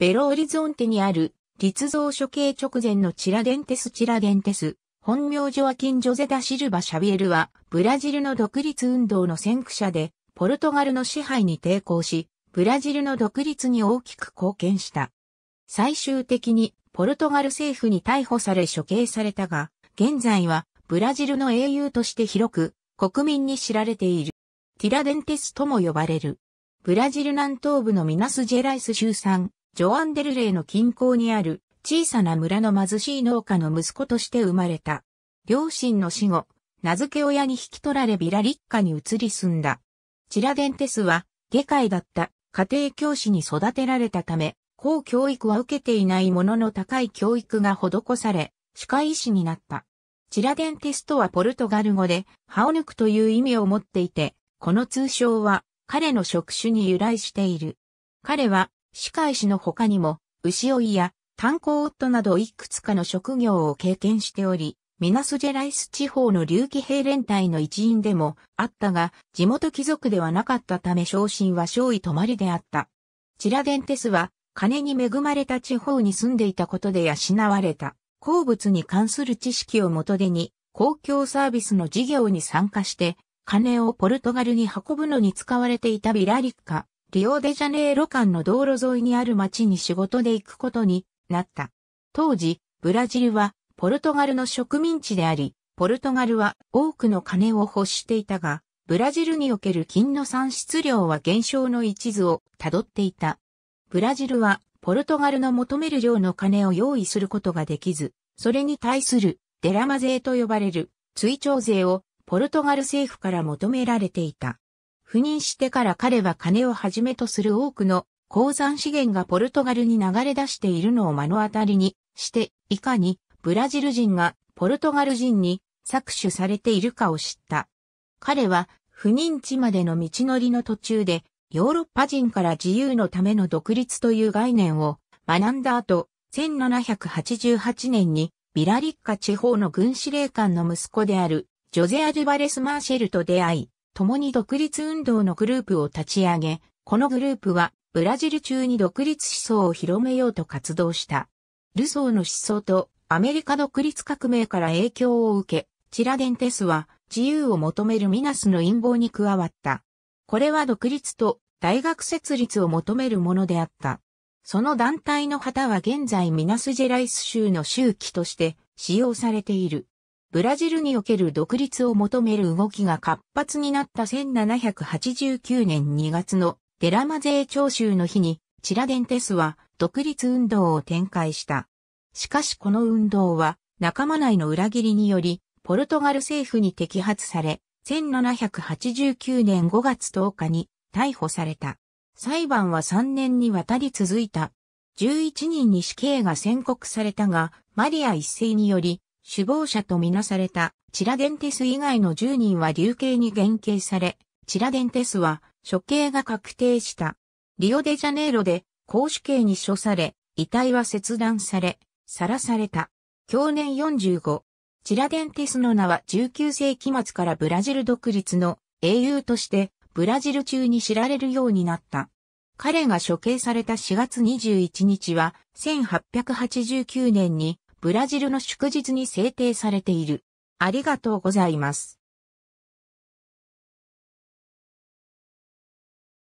ベロオリゾンテにある立像処刑直前のチラデンテス・チラデンテス、本名ジョアキン・ジョゼダ・シルバ・シャビエルは、ブラジルの独立運動の先駆者で、ポルトガルの支配に抵抗し、ブラジルの独立に大きく貢献した。最終的に、ポルトガル政府に逮捕され処刑されたが、現在は、ブラジルの英雄として広く、国民に知られている。ティラデンテスとも呼ばれる。ブラジル南東部のミナスジェライス州産、ジョアンデルレイの近郊にある小さな村の貧しい農家の息子として生まれた。両親の死後、名付け親に引き取られビラリッカに移り住んだ。チラデンテスは、下界だった家庭教師に育てられたため、高教育は受けていないものの高い教育が施され、歯科医師になった。チラデンテスとはポルトガル語で、歯を抜くという意味を持っていて、この通称は彼の職種に由来している。彼は歯科医師の他にも、牛追いや炭鉱夫などいくつかの職業を経験しており、ミナスジェライス地方の竜気兵連隊の一員でもあったが、地元貴族ではなかったため昇進は少尉泊まりであった。チラデンテスは、金に恵まれた地方に住んでいたことで養われた。鉱物に関する知識を元手に、公共サービスの事業に参加して、金をポルトガルに運ぶのに使われていたビラリッカ、リオデジャネイロ間の道路沿いにある町に仕事で行くことになった。当時、ブラジルはポルトガルの植民地であり、ポルトガルは多くの金を欲していたが、ブラジルにおける金の産出量は減少の一図を辿っていた。ブラジルはポルトガルの求める量の金を用意することができず、それに対するデラマ税と呼ばれる追徴税をポルトガル政府から求められていた。赴任してから彼は金をはじめとする多くの鉱山資源がポルトガルに流れ出しているのを目の当たりにして、いかにブラジル人がポルトガル人に搾取されているかを知った。彼は赴任地までの道のりの途中でヨーロッパ人から自由のための独立という概念を学んだ後、1788年にビラリッカ地方の軍司令官の息子であるジョゼ・アルバレス・マーシェルと出会い、共に独立運動のグループを立ち上げ、このグループはブラジル中に独立思想を広めようと活動した。ルソーの思想とアメリカ独立革命から影響を受け、チラデンテスは自由を求めるミナスの陰謀に加わった。これは独立と大学設立を求めるものであった。その団体の旗は現在ミナスジェライス州の周期として使用されている。ブラジルにおける独立を求める動きが活発になった1789年2月のデラマ税徴収の日に、チラデンテスは独立運動を展開した。しかしこの運動は仲間内の裏切りにより、ポルトガル政府に摘発され、1789年5月10日に逮捕された。裁判は3年にわたり続いた。11人に死刑が宣告されたが、マリア一世により首謀者とみなされたチラデンテス以外の10人は流刑に減刑され、チラデンテスは処刑が確定した。リオデジャネイロで公主刑に処され、遺体は切断され、晒された。去年45。チラデンテスの名は19世紀末からブラジル独立の英雄としてブラジル中に知られるようになった。彼が処刑された4月21日は1889年にブラジルの祝日に制定されている。ありがとうございます。